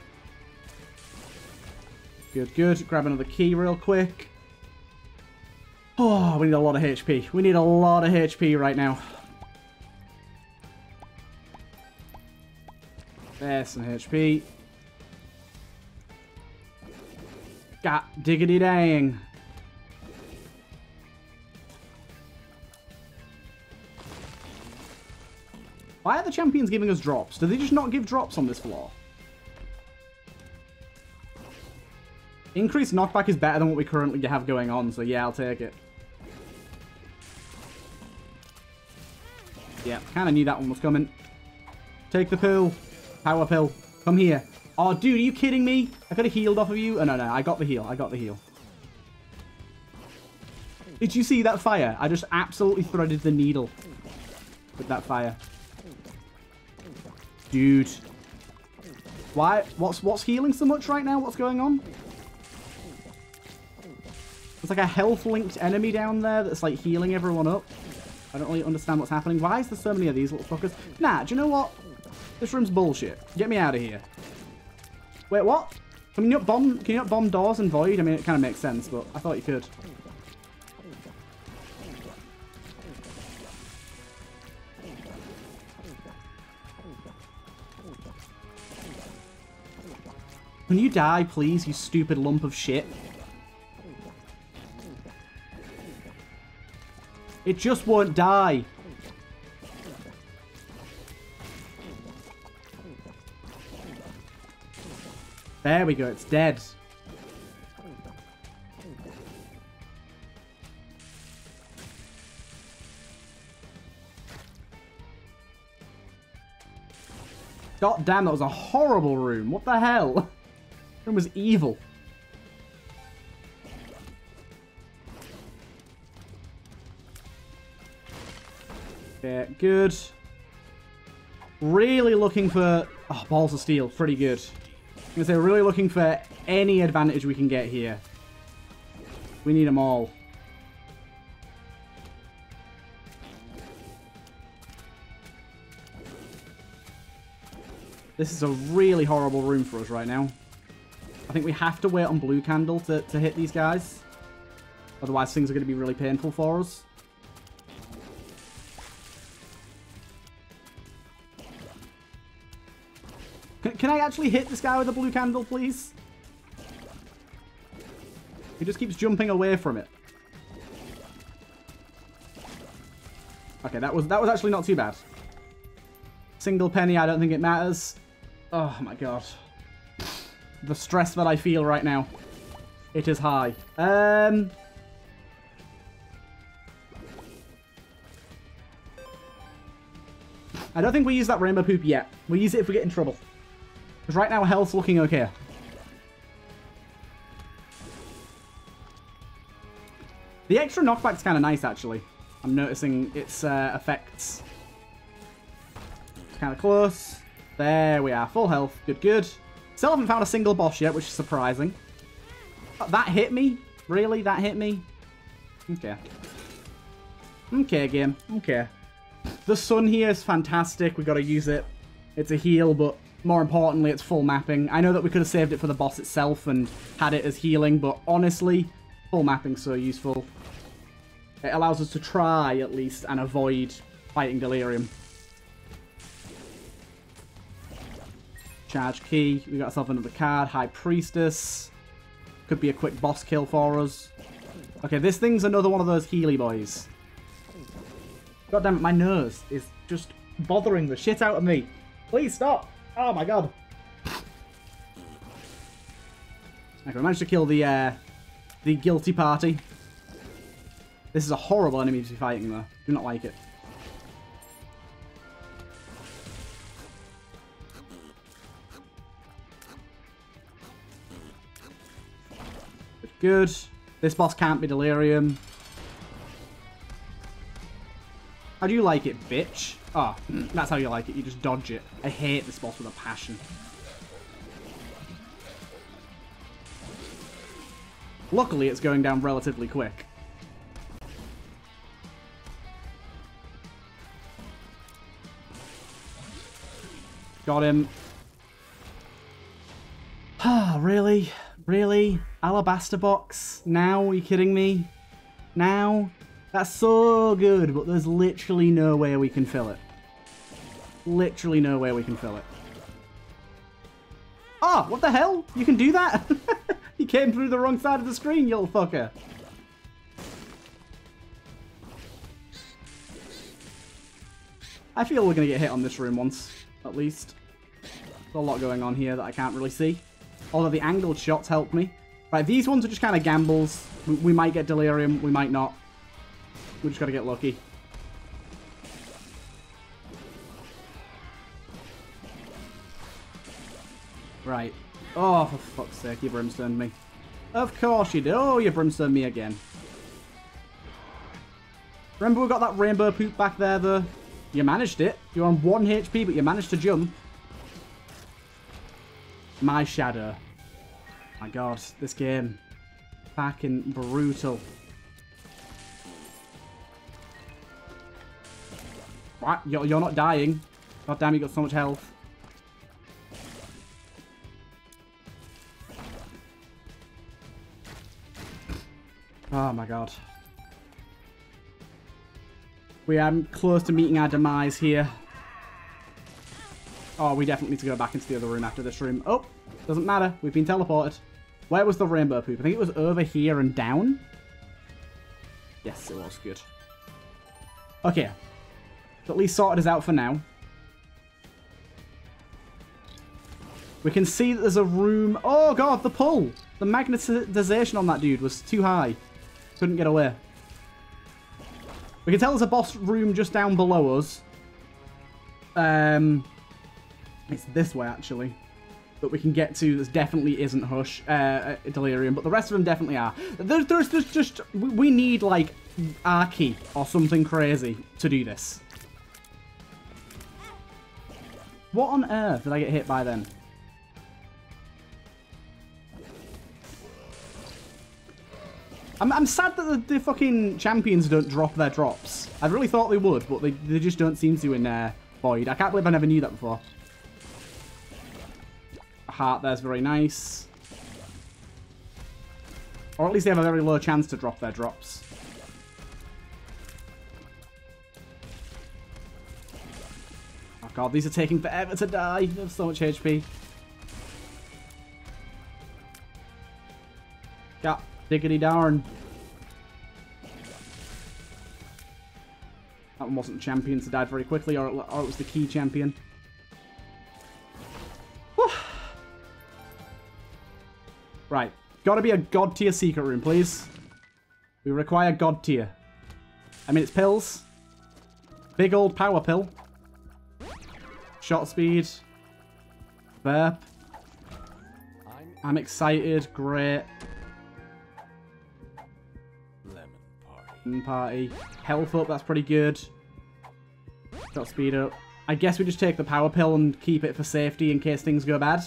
Good, good. Grab another key real quick. Oh, we need a lot of HP. We need a lot of HP right now. There's some HP. God diggity dang. Why are the champions giving us drops? Do they just not give drops on this floor? Increased knockback is better than what we currently have going on, so yeah, I'll take it. Yeah, kind of knew that one was coming. Take the pill. Power pill. Come here. Oh, dude, are you kidding me? I could have healed off of you. Oh, no, no, I got the heal. I got the heal. Did you see that fire? I just absolutely threaded the needle with that fire. Dude. Why? What's what's healing so much right now? What's going on? There's like a health-linked enemy down there that's like healing everyone up. I don't really understand what's happening. Why is there so many of these little fuckers? Nah, do you know what? This room's bullshit. Get me out of here. Wait, what? Can you not bomb? Can you not bomb doors and void? I mean, it kind of makes sense, but I thought you could. Can you die, please, you stupid lump of shit? It just won't die. There we go, it's dead. God damn, that was a horrible room. What the hell? [laughs] room was evil. Yeah, good. Really looking for... Oh, balls of steel. Pretty good. I'm going to say really looking for any advantage we can get here. We need them all. This is a really horrible room for us right now. I think we have to wait on Blue Candle to, to hit these guys. Otherwise, things are going to be really painful for us. Can, can I actually hit this guy with a blue candle, please? He just keeps jumping away from it. Okay, that was that was actually not too bad. Single penny, I don't think it matters. Oh my god. The stress that I feel right now. It is high. Um... I don't think we use that rainbow poop yet. We'll use it if we get in trouble. Because right now, health's looking okay. The extra knockback's kind of nice, actually. I'm noticing its uh, effects. It's kind of close. There we are. Full health. Good, good. Still haven't found a single boss yet, which is surprising. Uh, that hit me? Really? That hit me? Okay. Okay, game. Okay. The sun here is fantastic. we got to use it. It's a heal, but more importantly, it's full mapping. I know that we could have saved it for the boss itself and had it as healing, but honestly, full mapping's so useful. It allows us to try, at least, and avoid fighting Delirium. Charge key. We got ourselves another card. High Priestess. Could be a quick boss kill for us. Okay, this thing's another one of those Healy boys. God damn it, my nose is just bothering the shit out of me. Please stop. Oh my god. Okay, we managed to kill the uh, the guilty party. This is a horrible enemy to be fighting though. Do not like it. Good. This boss can't be Delirium. How do you like it, bitch? Oh, that's how you like it. You just dodge it. I hate this boss with a passion. Luckily, it's going down relatively quick. Got him. Ah, [sighs] really? Really? Alabaster box? Now? Are you kidding me? Now? That's so good, but there's literally no way we can fill it. Literally no way we can fill it. Ah, oh, what the hell? You can do that? [laughs] he came through the wrong side of the screen, you little fucker. I feel we're going to get hit on this room once, at least. There's a lot going on here that I can't really see. Although the angled shots help me. Right, these ones are just kind of gambles. We, we might get Delirium, we might not. We just got to get lucky. Right. Oh, for fuck's sake, you brimstone me. Of course you do. Oh, you brimstone me again. Remember we got that rainbow poop back there, though? You managed it. You're on 1 HP, but you managed to jump. My shadow. My god, this game. Fucking brutal. What? You're, you're not dying. God damn, you got so much health. Oh my god. We are close to meeting our demise here. Oh, we definitely need to go back into the other room after this room. Oh, doesn't matter. We've been teleported. Where was the rainbow poop? I think it was over here and down. Yes, it was. Good. Okay. At least sorted us out for now. We can see that there's a room... Oh, God, the pull! The magnetization on that dude was too high. Couldn't get away. We can tell there's a boss room just down below us. Um, It's this way, actually. That we can get to. This definitely isn't Hush, uh, uh, Delirium, but the rest of them definitely are. There's, there's, there's just... We need, like, Arky or something crazy to do this. What on earth did I get hit by then? I'm, I'm sad that the, the, fucking champions don't drop their drops. I really thought they would, but they, they just don't seem to in uh, Void. I can't believe I never knew that before. Heart there's very nice. Or at least they have a very low chance to drop their drops. Oh god, these are taking forever to die. They have so much HP. Yeah, diggity darn. That one wasn't champion, so died very quickly, or, or it was the key champion. Whew. Right. Gotta be a god tier secret room, please. We require god tier. I mean, it's pills. Big old power pill. Shot speed. Burp. I'm excited. Great. Lemon party. party. Health up, that's pretty good. Shot speed up. I guess we just take the power pill and keep it for safety in case things go bad.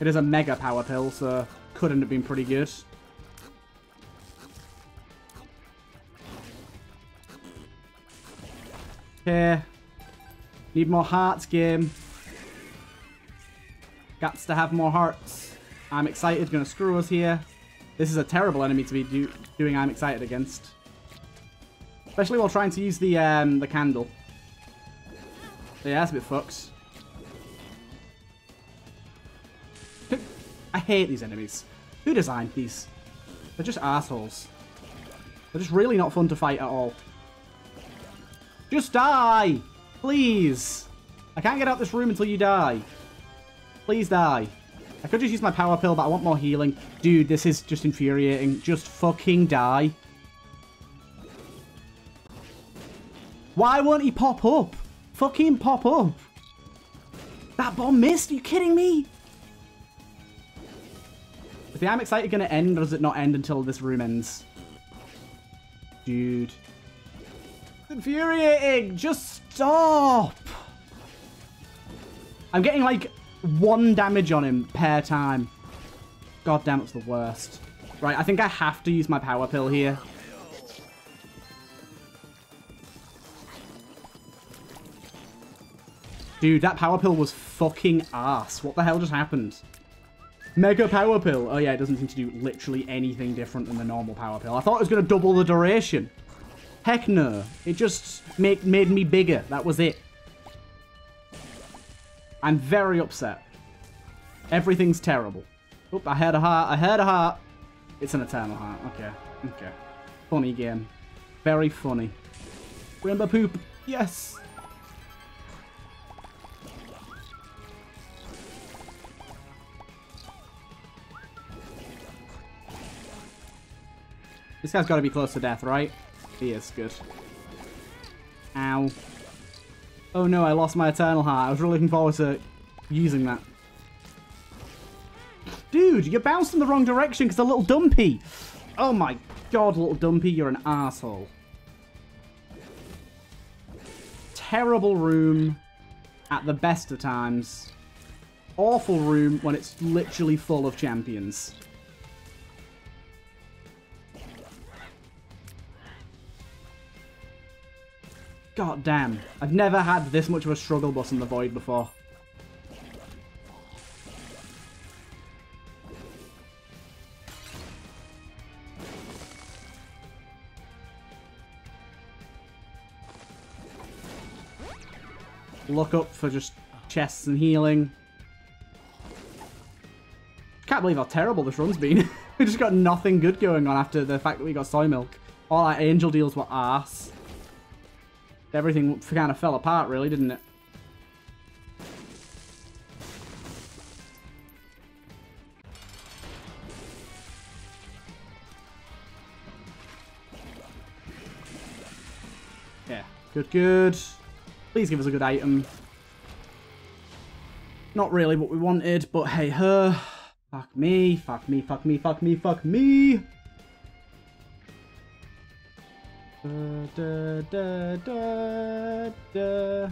It is a mega power pill, so couldn't have been pretty good. Okay. Need more hearts, game. Got to have more hearts. I'm excited, gonna screw us here. This is a terrible enemy to be do doing I'm excited against. Especially while trying to use the um, the candle. Yeah, that's a bit fucked. I hate these enemies. Who designed these? They're just assholes. They're just really not fun to fight at all. Just die! Please! I can't get out this room until you die. Please die. I could just use my power pill, but I want more healing. Dude, this is just infuriating. Just fucking die. Why won't he pop up? Fucking pop up. That bomb missed? Are you kidding me? Is the I'm excited going to end, or does it not end until this room ends? Dude. Infuriating! Just stop! I'm getting like one damage on him per time. God damn, it's the worst. Right, I think I have to use my power pill here. Dude, that power pill was fucking ass. What the hell just happened? Mega power pill. Oh yeah, it doesn't seem to do literally anything different than the normal power pill. I thought it was going to double the duration. Heck no. It just make, made me bigger. That was it. I'm very upset. Everything's terrible. Oop, I heard a heart. I heard a heart. It's an eternal heart. Okay. Okay. Funny game. Very funny. Rainbow poop. Yes. This guy's got to be close to death, right? He is. Good. Ow. Oh no, I lost my Eternal Heart. I was really looking forward to using that. Dude, you bounced in the wrong direction because a little dumpy. Oh my god, little dumpy, you're an asshole. Terrible room at the best of times. Awful room when it's literally full of champions. God damn. I've never had this much of a struggle bus in the Void before. Look up for just chests and healing. Can't believe how terrible this run's been. [laughs] we just got nothing good going on after the fact that we got soy milk. All our angel deals were ass everything kind of fell apart, really, didn't it? Yeah, good, good. Please give us a good item. Not really what we wanted, but hey, her. Fuck me, fuck me, fuck me, fuck me, fuck me. Da, da, da, da,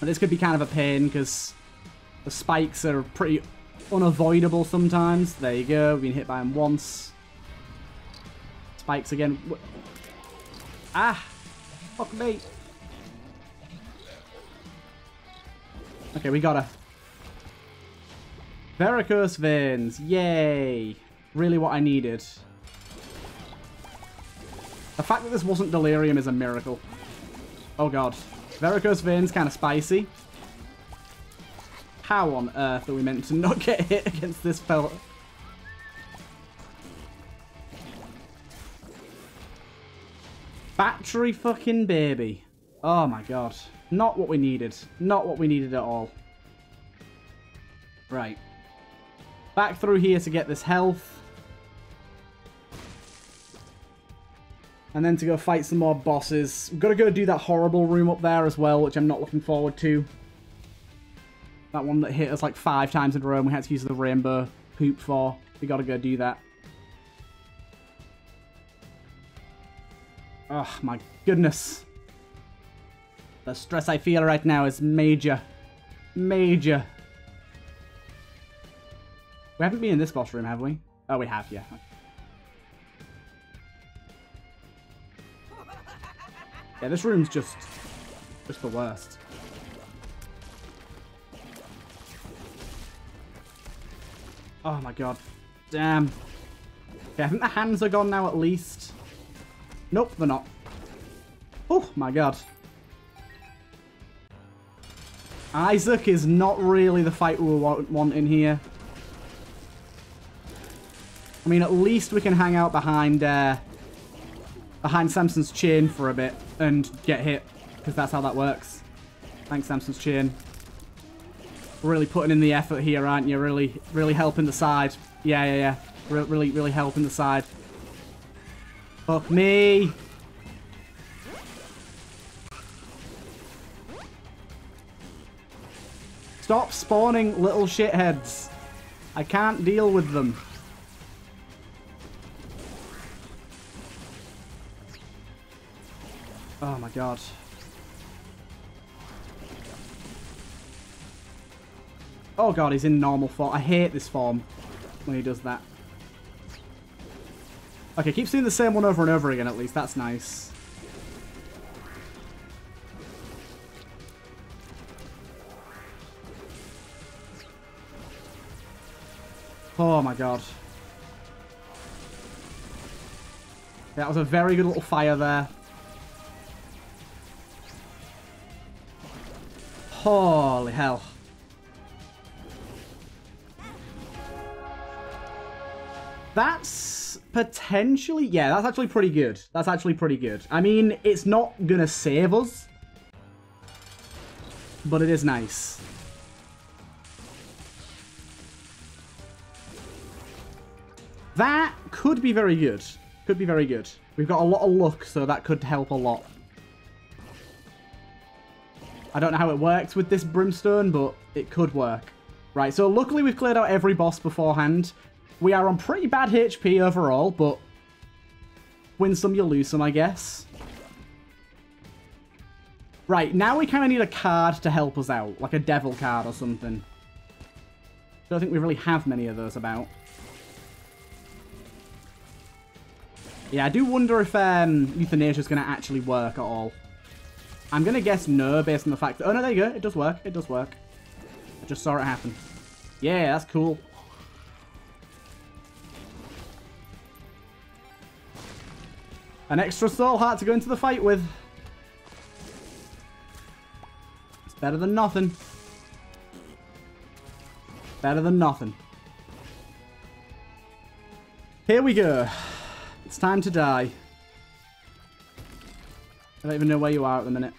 this could be kind of a pain because the spikes are pretty unavoidable sometimes. There you go. We've been hit by them once. Spikes again. Ah! Fuck me. Okay, we got her. Varicose veins. Yay. Really what I needed. The fact that this wasn't delirium is a miracle. Oh god. Varicose veins kind of spicy. How on earth are we meant to not get [laughs] hit against this fella? Battery fucking baby. Oh my god. Not what we needed. Not what we needed at all. Right. Back through here to get this health. And then to go fight some more bosses. We've got to go do that horrible room up there as well, which I'm not looking forward to. That one that hit us like five times in a row and we had to use the rainbow poop for. We got to go do that. Oh my goodness. The stress I feel right now is major. Major. We haven't been in this boss room, have we? Oh, we have, yeah. Yeah, this room's just, just the worst. Oh my god. Damn. Okay, I think the hands are gone now at least. Nope, they're not. Oh my god. Isaac is not really the fight we want wanting here. I mean, at least we can hang out behind uh, behind Samson's chain for a bit and get hit, because that's how that works. Thanks, Samson's chain. Really putting in the effort here, aren't you? Really, really helping the side. Yeah, yeah, yeah. Re really, really helping the side. Fuck me. Stop spawning little shitheads. I can't deal with them. God. Oh god, he's in normal form. I hate this form when he does that. Okay, keep seeing the same one over and over again at least. That's nice. Oh my god. That was a very good little fire there. Holy hell. That's potentially... Yeah, that's actually pretty good. That's actually pretty good. I mean, it's not going to save us. But it is nice. That could be very good. Could be very good. We've got a lot of luck, so that could help a lot. I don't know how it works with this brimstone, but it could work. Right, so luckily we've cleared out every boss beforehand. We are on pretty bad HP overall, but win some, you lose some, I guess. Right, now we kind of need a card to help us out, like a devil card or something. Don't think we really have many of those about. Yeah, I do wonder if um, Euthanasia is going to actually work at all. I'm going to guess no based on the fact that... Oh, no, there you go. It does work. It does work. I just saw it happen. Yeah, that's cool. An extra soul heart to go into the fight with. It's better than nothing. Better than nothing. Here we go. It's time to die. I don't even know where you are at the minute.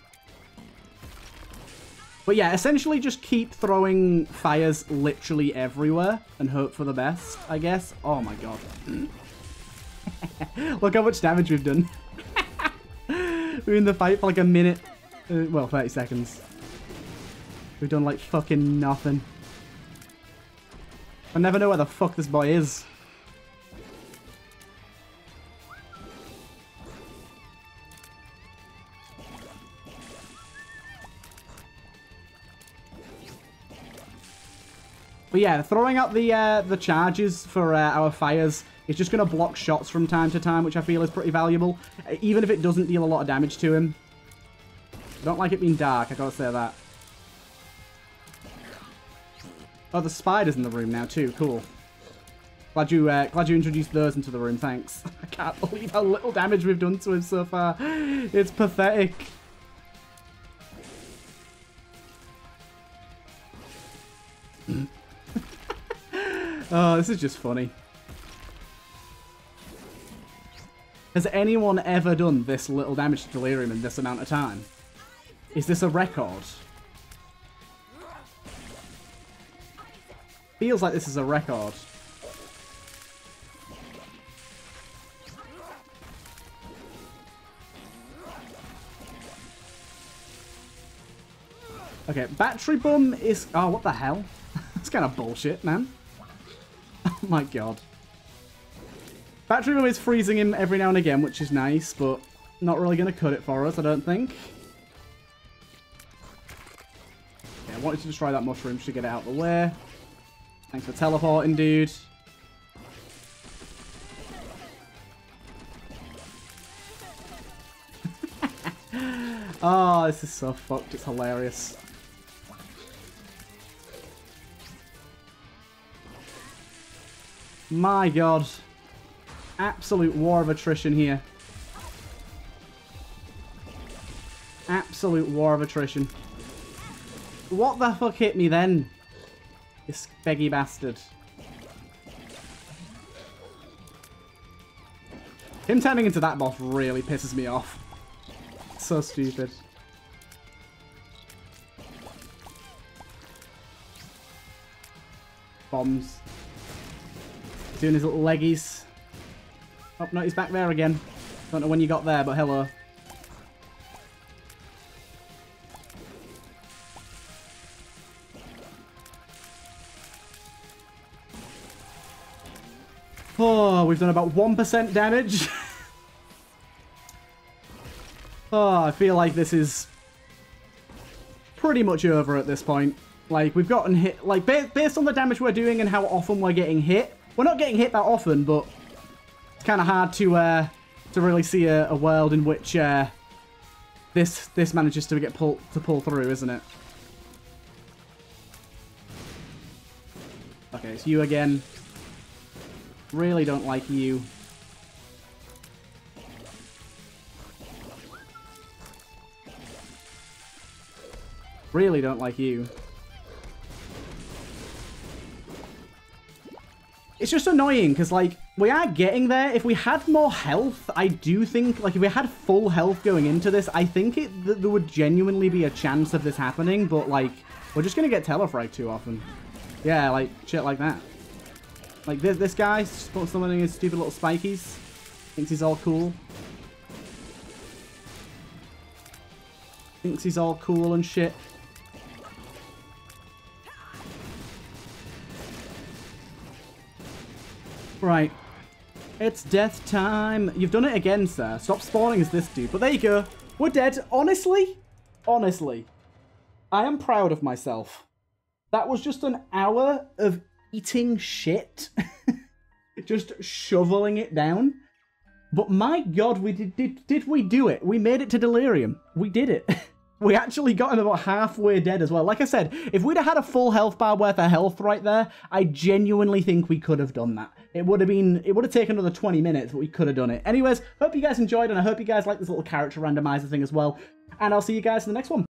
But yeah, essentially just keep throwing fires literally everywhere and hope for the best, I guess. Oh my god. [laughs] Look how much damage we've done. [laughs] We're in the fight for like a minute. Uh, well, 30 seconds. We've done like fucking nothing. I never know where the fuck this boy is. But yeah, throwing out the uh, the charges for uh, our fires is just going to block shots from time to time, which I feel is pretty valuable, even if it doesn't deal a lot of damage to him. I don't like it being dark, I gotta say that. Oh, the spider's in the room now too, cool. Glad you, uh, glad you introduced those into the room, thanks. [laughs] I can't believe how little damage we've done to him so far. It's pathetic. [clears throat] Oh, this is just funny. Has anyone ever done this little damage to Delirium in this amount of time? Is this a record? Feels like this is a record. Okay, battery bum is... Oh, what the hell? [laughs] That's kind of bullshit, man. [laughs] My god. Battery room is freezing him every now and again, which is nice, but not really going to cut it for us, I don't think. Yeah, I wanted to destroy that mushroom to get it out of the way. Thanks for teleporting, dude. oh, [laughs] this is so fucked. It's hilarious. My god. Absolute war of attrition here. Absolute war of attrition. What the fuck hit me then? This beggy bastard. Him turning into that boss really pisses me off. So stupid. Bombs. Doing his little leggies. Oh, no, he's back there again. Don't know when you got there, but hello. Oh, we've done about 1% damage. [laughs] Oh, I feel like this is pretty much over at this point. Like, we've gotten hit, like, based on the damage we're doing and how often we're getting hit, we're not getting hit that often, but it's kind of hard to, uh, to really see a, a world in which, uh, this, this manages to get pull, to pull through, isn't it? Okay, it's you again. Really don't like you. Really don't like you. It's just annoying, because, like, we are getting there. If we had more health, I do think, like, if we had full health going into this, I think it th there would genuinely be a chance of this happening, but, like, we're just going to get telefrag too often. Yeah, like, shit like that. Like, this, this guy, summoning his stupid little spikies, thinks he's all cool. Thinks he's all cool and shit. Right. It's death time. You've done it again, sir. Stop spawning as this dude. But there you go. We're dead. Honestly, honestly, I am proud of myself. That was just an hour of eating shit. [laughs] just shoveling it down. But my god, we did, did, did we do it? We made it to Delirium. We did it. [laughs] We actually got him about halfway dead as well. Like I said, if we'd have had a full health bar worth of health right there, I genuinely think we could have done that. It would have been, it would have taken another 20 minutes, but we could have done it. Anyways, hope you guys enjoyed, and I hope you guys like this little character randomizer thing as well. And I'll see you guys in the next one.